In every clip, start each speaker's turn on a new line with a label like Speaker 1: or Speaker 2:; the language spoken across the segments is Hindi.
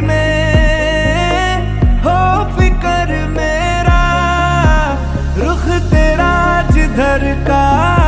Speaker 1: में हो मेरा रुख तेरा जिधर का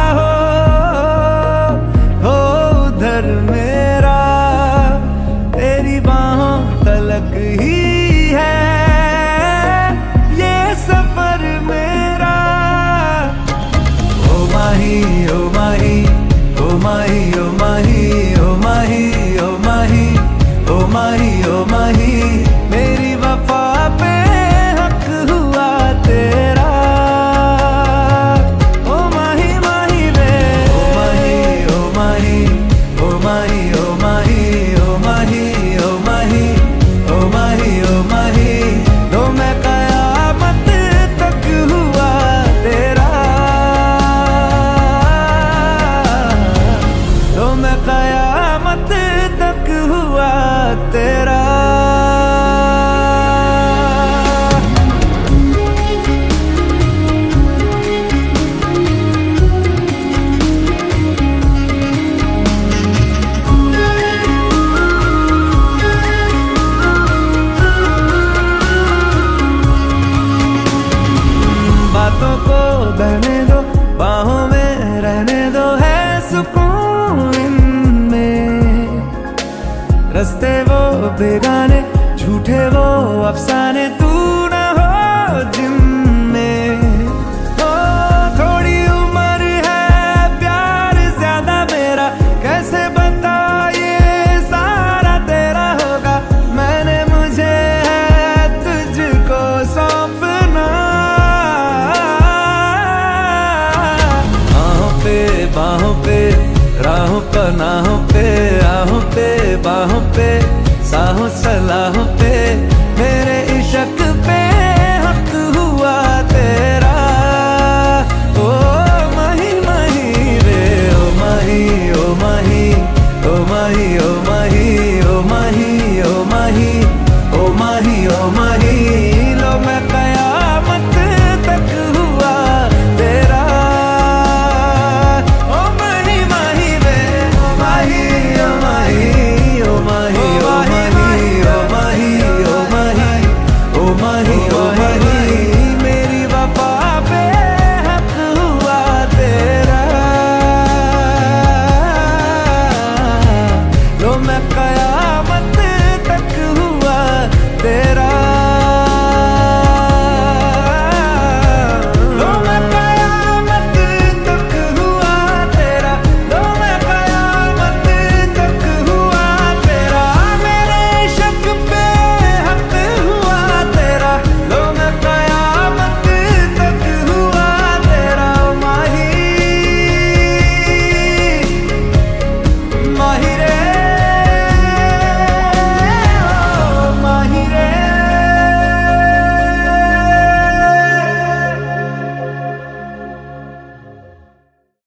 Speaker 1: cartera रस्ते वो बेगाने, झूठे वो अफसाने, तू न हो जिनमें ओ, थोड़ी उम्र है, प्यार ज़्यादा मेरा, कैसे बता ये सारा तेरा होगा? मैंने मुझे है तुझको सौंपना। आहों पे, बाहों पे, राहों पनाहों पे सलाह पे, मेरे इशक पे हक हुआ तेरा। ओ मही मही रे, ओ माही, ओ मही, ओ माही, ओ over here.